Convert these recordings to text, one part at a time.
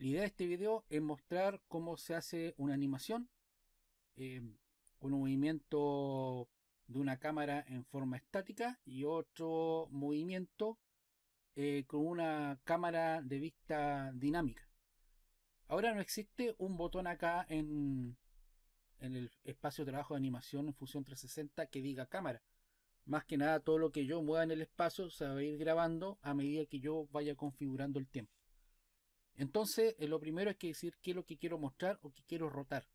la idea de este video es mostrar cómo se hace una animación eh, un movimiento de una cámara en forma estática y otro movimiento eh, con una cámara de vista dinámica. Ahora no existe un botón acá en, en el espacio de trabajo de animación en Fusión 360 que diga cámara. Más que nada todo lo que yo mueva en el espacio se va a ir grabando a medida que yo vaya configurando el tiempo. Entonces, eh, lo primero es que decir qué es lo que quiero mostrar o que quiero rotar.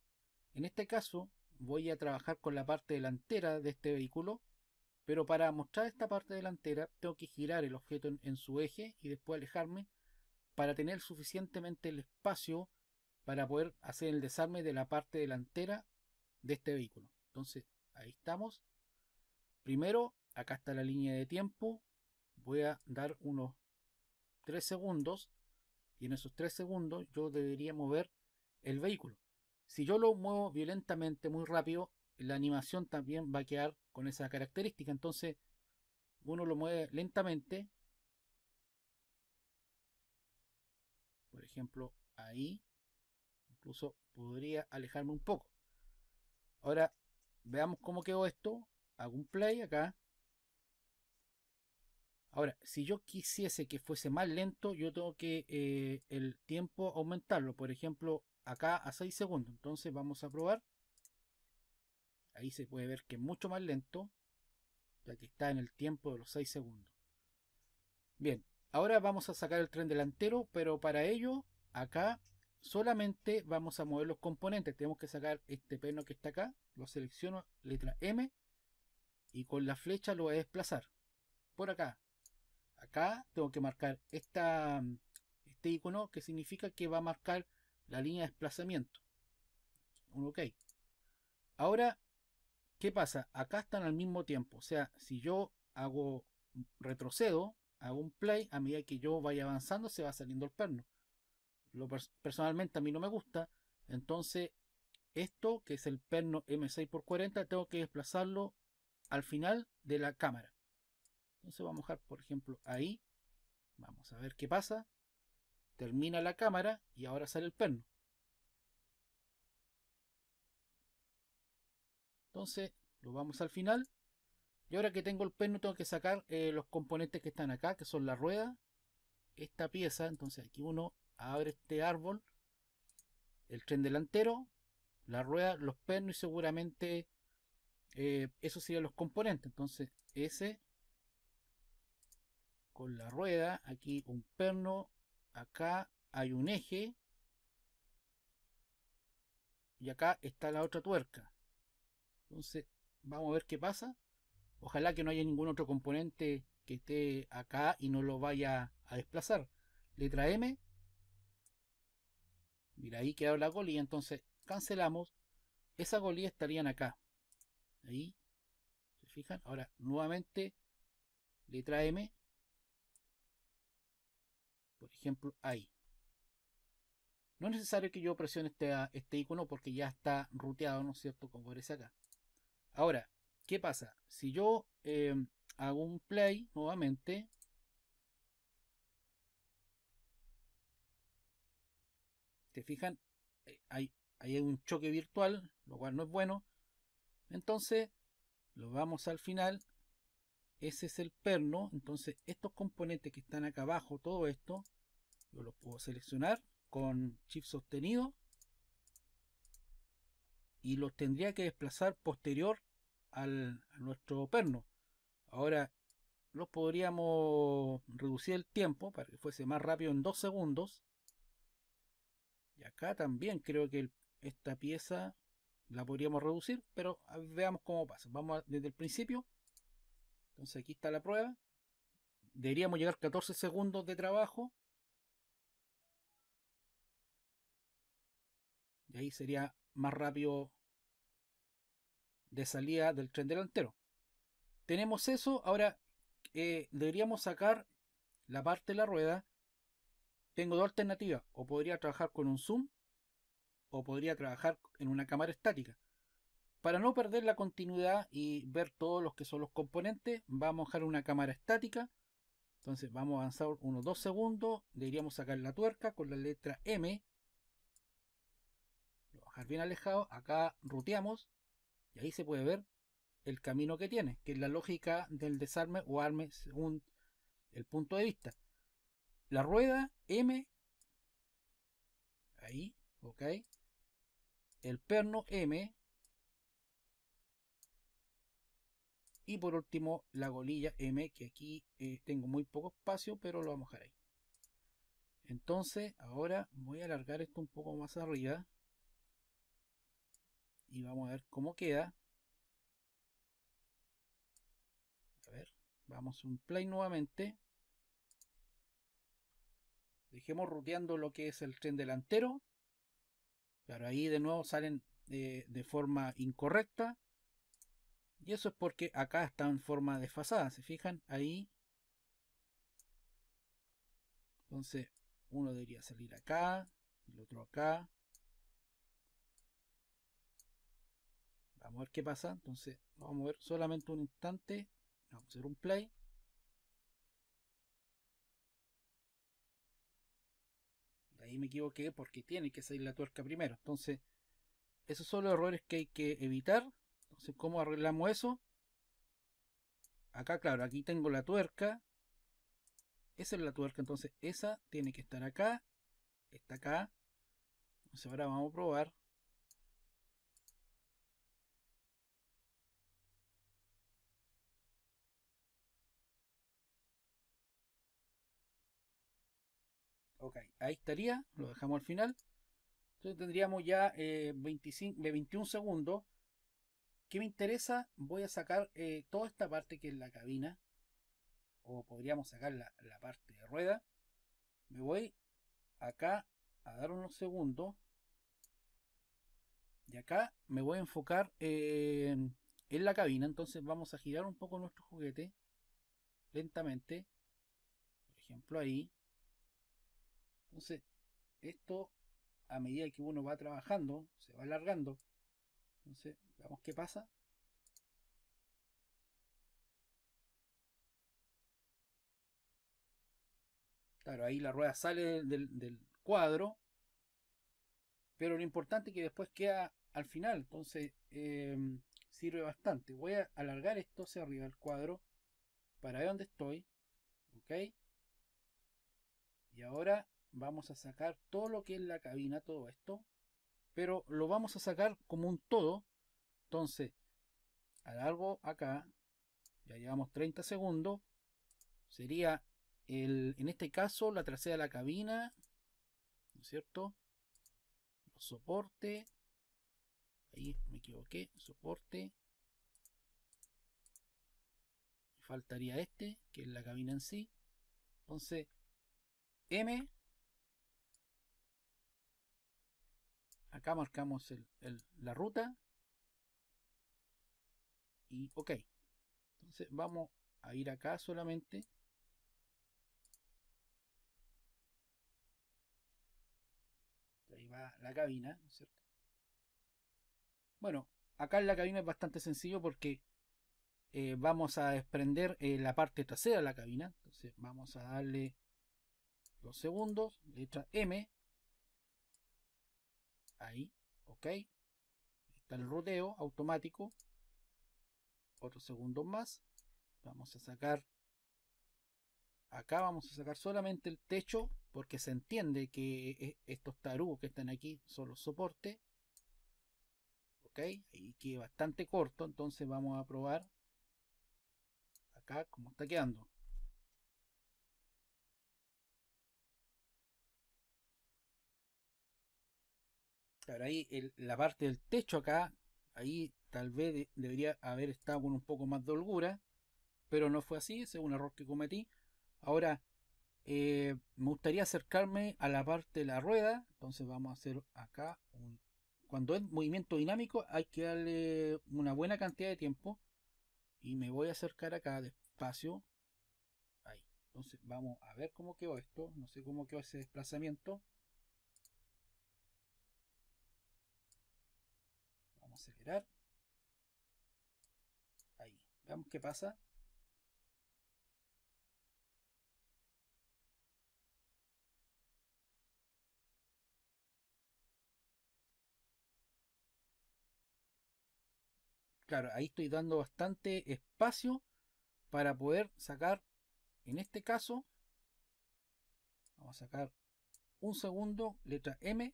En este caso, voy a trabajar con la parte delantera de este vehículo, pero para mostrar esta parte delantera tengo que girar el objeto en, su eje y después alejarme para tener suficientemente el espacio para poder hacer el desarme de la parte delantera de este vehículo. Entonces, ahí estamos. Primero, acá está la línea de tiempo. Voy a dar unos 3 segundos y en esos 3 segundos yo debería mover el vehículo. Si yo lo muevo violentamente muy rápido, la animación también va a quedar con esa característica. Entonces, uno lo mueve lentamente. Por ejemplo, ahí. Incluso podría alejarme un poco. Ahora, veamos cómo quedó esto. Hago un play acá. Ahora, si yo quisiese que fuese más lento, yo tengo que eh, el tiempo aumentarlo. Por ejemplo, acá a 6 segundos. Entonces vamos a probar. Ahí se puede ver que es mucho más lento, ya que está en el tiempo de los 6 segundos. Bien, ahora vamos a sacar el tren delantero, pero para ello, acá solamente vamos a mover los componentes. Tenemos que sacar este perno que está acá, lo selecciono, letra M, y con la flecha lo voy a desplazar. Por acá. Acá tengo que marcar esta, este icono que significa que va a marcar la línea de desplazamiento. Un ok. Ahora, ¿qué pasa? Acá están al mismo tiempo. O sea, si yo hago retrocedo, hago un play, a medida que yo vaya avanzando se va saliendo el perno. Lo personalmente a mí no me gusta. Entonces, esto que es el perno M6x40, tengo que desplazarlo al final de la cámara. Entonces vamos a dejar, por ejemplo, ahí. Vamos a ver qué pasa termina la cámara y ahora sale el perno. Entonces lo vamos al final. Y ahora que tengo el perno tengo que sacar eh, los componentes que están acá, que son la rueda, esta pieza. Entonces aquí uno abre este árbol, el tren delantero, la rueda, los pernos y seguramente eh, esos serían los componentes. Entonces ese con la rueda, aquí un perno, acá hay un eje y acá está la otra tuerca. Entonces vamos a ver qué pasa. Ojalá que no haya ningún otro componente que esté acá y no lo vaya a desplazar. Letra M. Mira ahí queda la golía entonces cancelamos. Esa golía estarían acá. Ahí se fijan ahora nuevamente letra M por ejemplo ahí. No es necesario que yo presione este, este icono porque ya está ruteado, ¿no es cierto? Como aparece acá. Ahora, ¿qué pasa? Si yo em, hago un play nuevamente, ¿te fijan? Eh, hay, hay un choque virtual, lo cual no es bueno. Entonces, lo vamos al final ese es el perno entonces estos componentes que están acá abajo todo esto yo los puedo seleccionar con shift sostenido. Y los tendría que desplazar posterior al, a nuestro perno. Ahora los podríamos reducir el tiempo para que fuese más rápido en dos segundos. Y acá también creo que esta pieza la podríamos reducir pero veamos cómo pasa. Vamos desde el principio. Entonces aquí está la prueba. Deberíamos llegar 14 segundos de trabajo. Ahí sería más rápido de salida del tren delantero. Tenemos eso. Ahora eh, deberíamos sacar la parte de la rueda. Tengo dos alternativas. O podría trabajar con un zoom. O podría trabajar en una cámara estática. Para no perder la continuidad y ver todos los que son los componentes, vamos a dejar una cámara estática. Entonces vamos a avanzar unos 2 segundos. Deberíamos sacar la tuerca con la letra M. Bien alejado. Acá ruteamos. Y ahí se puede ver el camino que tiene, que es la lógica del desarme o arme según el punto de vista. La rueda M, ahí, ok. El perno M. Y por último la golilla M, que aquí eh, tengo muy poco espacio, pero lo vamos a dejar ahí. Entonces, ahora voy a alargar esto un poco más arriba. Y vamos a ver cómo queda. Vamos a un play nuevamente. Dejemos ruteando lo que es el tren delantero. Claro, ahí de nuevo salen de, de forma incorrecta. Y eso es porque acá está en forma desfasada. ¿Se fijan? Ahí. Entonces, uno debería salir acá. El otro acá. Vamos a ver qué pasa. Entonces, vamos a ver solamente un instante. Vamos a hacer un play. Ahí me equivoqué porque tiene que salir la tuerca primero. Entonces, esos son los errores que hay que evitar. Entonces, ¿cómo arreglamos eso? Acá, claro, aquí tengo la tuerca. Esa es la tuerca, entonces esa tiene que estar acá. Está acá. Entonces ahora vamos a probar. Ahí estaría, lo dejamos al final. Entonces tendríamos ya 25, eh, 21 segundos. ¿Qué me interesa? Voy a sacar eh, toda esta parte que es la cabina. O podríamos sacar la, parte de rueda. Me voy acá a dar unos segundos. Y acá me voy a enfocar en la cabina. Entonces vamos a girar un poco nuestro juguete. Lentamente. Por ejemplo ahí. Entonces, esto a medida que uno va trabajando, se va alargando. Entonces, veamos qué pasa. Claro, ahí la rueda sale del, cuadro. Pero lo importante es que después queda al final. Entonces, em, sirve bastante. Voy a alargar esto hacia arriba del cuadro. Para ver dónde estoy. Ok. Y ahora vamos a sacar todo lo que es la cabina, todo esto, pero lo vamos a sacar como un todo. Entonces, alargo acá, ya llevamos 30 segundos, sería el, en este caso la trasera de la cabina, ¿no es cierto? Soporte, ahí me equivoqué, soporte. Faltaría este, que es la cabina en sí. Entonces, M acá marcamos la ruta. Y ok. Entonces vamos a ir acá solamente. Ahí va la cabina ¿no es cierto? bueno acá en la cabina es bastante sencillo porque eh, vamos a desprender eh, la parte trasera de la cabina. Entonces vamos a darle los segundos letra M ahí, ok. Está el rodeo automático. Otros segundos más. Vamos a sacar. Acá vamos a sacar solamente el techo porque se entiende que e, estos tarugos que están aquí son los soportes. Ok, y que bastante corto, entonces vamos a probar acá cómo está quedando. Claro, ahí la parte del techo acá, ahí tal vez debería haber estado con un poco más de holgura, pero no fue así, ese es un error que cometí. Ahora, eh, me gustaría acercarme a la parte de la rueda, entonces vamos a hacer acá un... Cuando es movimiento dinámico hay que darle una buena cantidad de tiempo y me voy a acercar acá despacio. Ahí. Entonces vamos a ver cómo quedó esto, no sé cómo quedó ese desplazamiento. vamos a acelerar. Ahí, veamos qué pasa. Claro, ahí estoy dando bastante espacio para poder sacar, en este caso, vamos a sacar un segundo, letra M,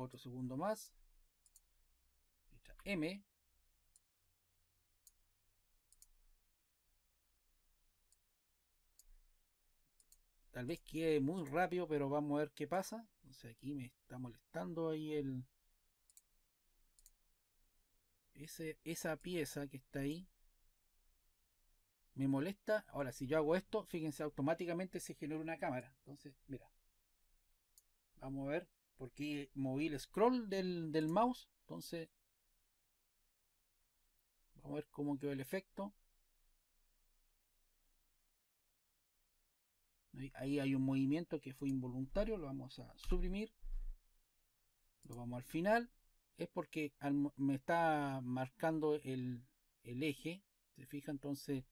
otro segundo más, M. Tal vez quede muy rápido, pero vamos a ver qué pasa. Entonces aquí me está molestando ahí el... Ese, esa pieza que está ahí. Me molesta. Ahora, si yo hago esto, fíjense, automáticamente se genera una cámara. Entonces, mira. Vamos a ver. Porque moví el scroll del, del mouse. Entonces, vamos a ver cómo quedó el efecto. Ahí hay un movimiento que fue involuntario, lo vamos a suprimir. Lo vamos al final. Es porque me está marcando el, eje. ¿Se fija? Entonces,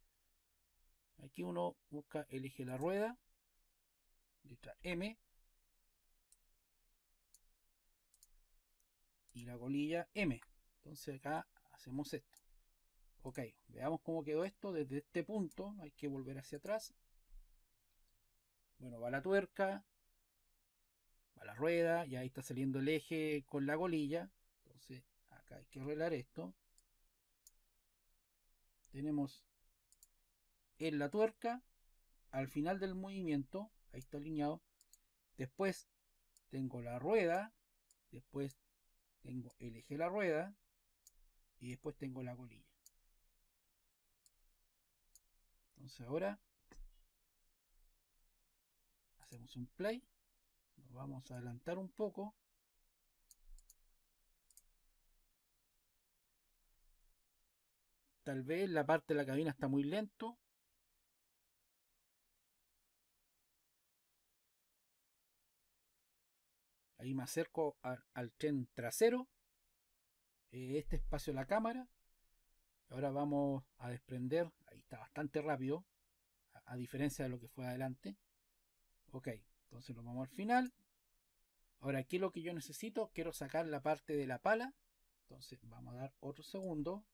aquí uno busca el eje de la rueda. Letra M. Y la colilla M. Entonces acá hacemos esto. Ok, veamos cómo quedó esto desde este punto. Hay que volver hacia atrás bueno, va la tuerca, va la rueda, y ahí está saliendo el eje con la golilla. Entonces, acá hay que arreglar esto. Tenemos en la tuerca, al final del movimiento, ahí está alineado. Después tengo la rueda, después tengo el eje de la rueda y después tengo la golilla. Entonces ahora hacemos un play nos vamos a adelantar un poco tal vez la parte de la cabina está muy lento ahí me acerco al tren trasero eh, este espacio de la cámara ahora vamos a desprender ahí está bastante rápido a diferencia de lo que fue adelante Ok, entonces lo vamos al final. Ahora aquí lo que yo necesito, quiero sacar la parte de la pala. Entonces vamos a dar otro segundo.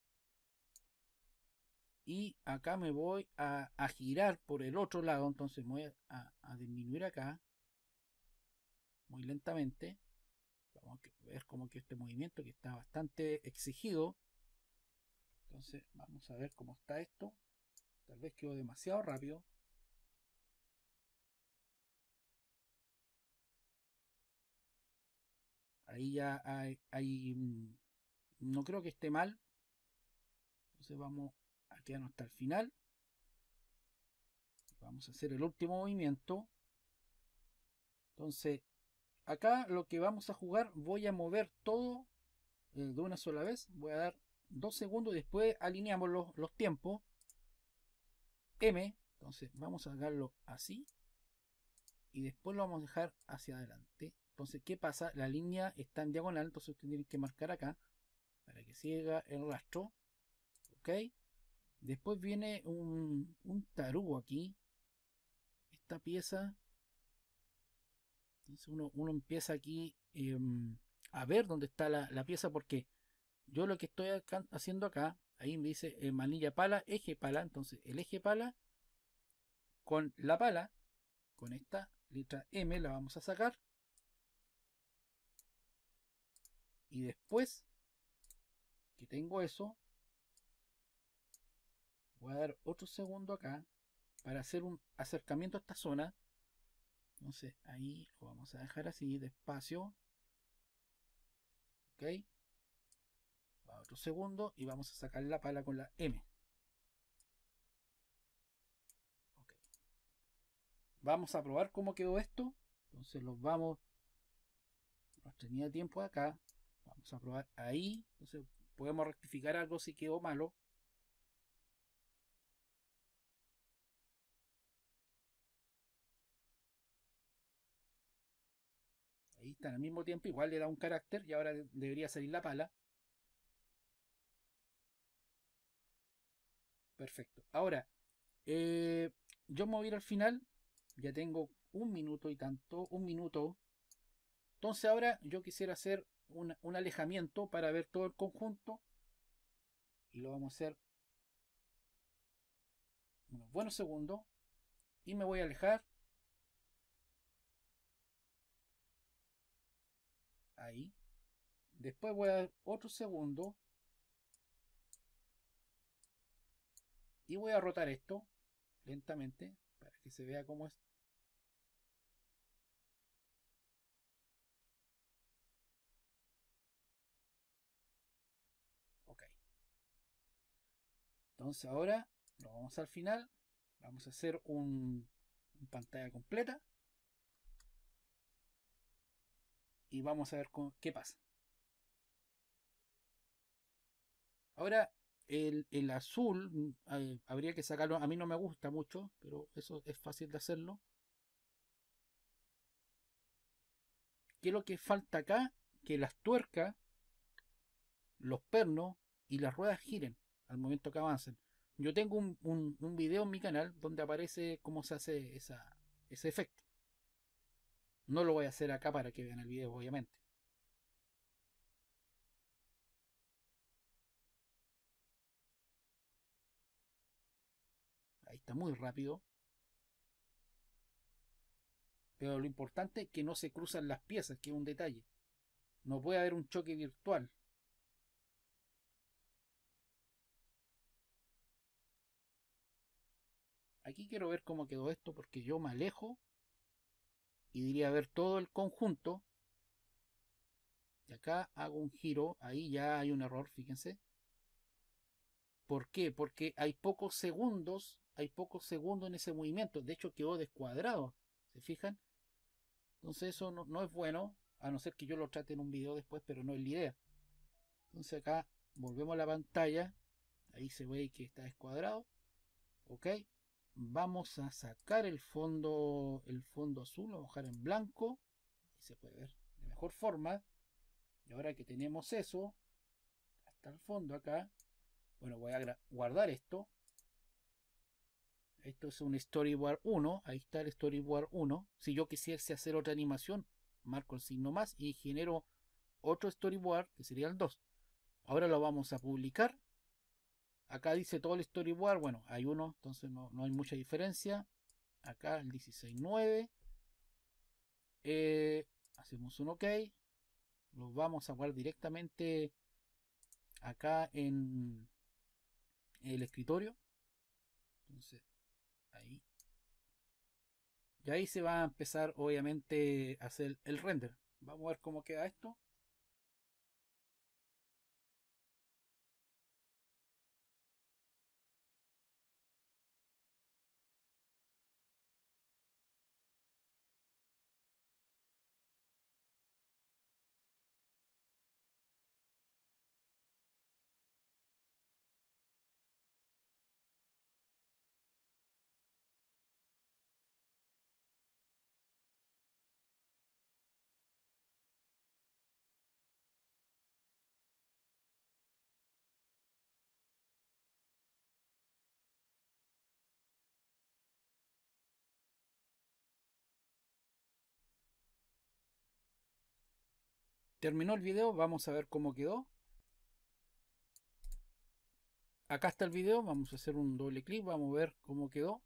Y acá me voy a, girar por el otro lado. Entonces voy a, a, disminuir acá. Muy lentamente. Vamos a ver cómo que este movimiento que está bastante exigido. Entonces vamos a ver cómo está esto. Tal vez quedó demasiado rápido. Ahí ya hay, mm, no creo que esté mal. Entonces vamos a quedarnos hasta el final. Vamos a hacer el último movimiento. Entonces, acá lo que vamos a jugar, voy a mover todo eh, de una sola vez. Voy a dar dos segundos y después alineamos los, tiempos. M. Entonces vamos a darlo así. Y después lo vamos a dejar hacia adelante. Entonces, ¿qué pasa? La línea está en diagonal, entonces usted tiene que marcar acá para que siga el rastro. ¿Ok? Después viene un, un tarugo aquí. Esta pieza. Entonces uno, empieza aquí em, a ver dónde está la, pieza porque yo lo que estoy haciendo acá, ahí me dice eh, manilla pala, eje pala. Entonces el eje pala con la pala, con esta letra M la vamos a sacar y después que tengo eso voy a dar otro segundo acá para hacer un acercamiento a esta zona entonces ahí lo vamos a dejar así despacio. Ok. Va otro segundo y vamos a sacar la pala con la M. Vamos a probar cómo quedó esto. Entonces los vamos. Nos tenía tiempo acá. Vamos a probar ahí. Entonces podemos rectificar algo si quedó malo. Ahí está al mismo tiempo. Igual le da un carácter y ahora debería salir la pala. Perfecto. Ahora, eh, yo me voy al final. Ya tengo un minuto y tanto. Un minuto. Entonces ahora yo quisiera hacer un alejamiento para ver todo el conjunto. Y lo vamos a hacer unos buenos segundos. Y me voy a alejar. Ahí. Después voy a dar otro segundo. Y voy a rotar esto lentamente para que se vea cómo es Entonces ahora lo vamos al final. Vamos a hacer un, pantalla completa. Y vamos a ver qué pasa. Ahora el, el azul mm, habría que sacarlo. A mí no me gusta mucho, pero eso es fácil de hacerlo. ¿Qué es lo que falta acá? Que las tuercas, los pernos y las ruedas giren al momento que avancen. Yo tengo un, un, video en mi canal donde aparece cómo se hace esa, ese efecto. No lo voy a hacer acá para que vean el video, obviamente. Ahí está muy rápido. Pero lo importante es que no se cruzan las piezas, que es un detalle. No puede haber un choque virtual. Aquí quiero ver cómo quedó esto porque yo me alejo y diría ver todo el conjunto. Y acá hago un giro, ahí ya hay un error, fíjense. ¿Por qué? Porque hay pocos segundos, hay pocos segundos en ese movimiento. De hecho quedó descuadrado, ¿se fijan? Entonces eso no, es bueno, a no ser que yo lo trate en un video después, pero no es la idea. Entonces acá volvemos a la pantalla, ahí se ve que está descuadrado. Ok, vamos a sacar el fondo el fondo azul vamos a dejar en blanco ahí se puede ver de mejor forma. Y ahora que tenemos eso hasta el fondo acá bueno voy a guardar esto. Esto es un storyboard 1 ahí está el storyboard 1 si yo quisiese hacer otra animación marco el signo más y genero otro storyboard que sería el 2 ahora lo vamos a publicar Acá dice todo el storyboard. Bueno, hay uno, entonces no, hay mucha diferencia. Acá el 16.9. Eh, hacemos un OK. Lo vamos a guardar directamente acá en el escritorio. Entonces, ahí. Y ahí se va a empezar, obviamente, a hacer el render. Vamos a ver cómo queda esto. Terminó el video, vamos a ver cómo quedó. Acá está el video, vamos a hacer un doble clic, vamos a ver cómo quedó.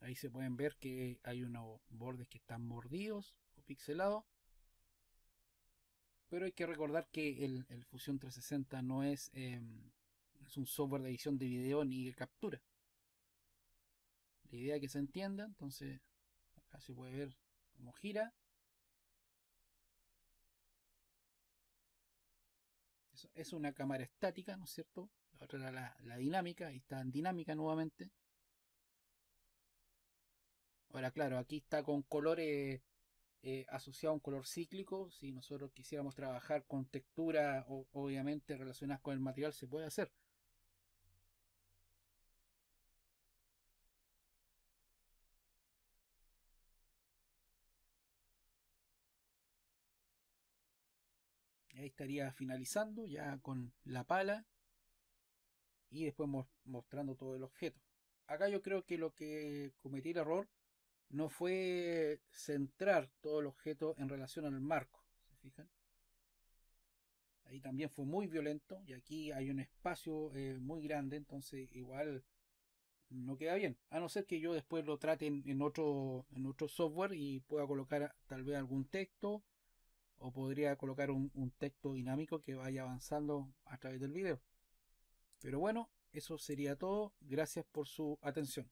Ahí se pueden ver que hay unos bordes que están mordidos o pixelados. Pero hay que recordar que el, Fusion 360 no es em, es un software de edición de video ni de captura. La idea es que se entienda, entonces acá se puede ver cómo gira. es una cámara estática, ¿no es cierto? La otra era la, dinámica, ahí está en dinámica nuevamente. Ahora, claro, aquí está con colores eh, asociado a un color cíclico. Si nosotros quisiéramos trabajar con textura, obviamente relacionadas con el material, se puede hacer. Ahí estaría finalizando ya con la pala y después mostrando todo el objeto. Acá yo creo que lo que cometí el error no fue centrar todo el objeto en relación al marco. ¿Se fijan? Ahí también fue muy violento y aquí hay un espacio eh, muy grande, entonces igual no queda bien. A no ser que yo después lo trate en, otro, en otro software y pueda colocar tal vez algún texto o podría colocar un, texto dinámico que vaya avanzando a través del video. Pero bueno, eso sería todo. Gracias por su atención.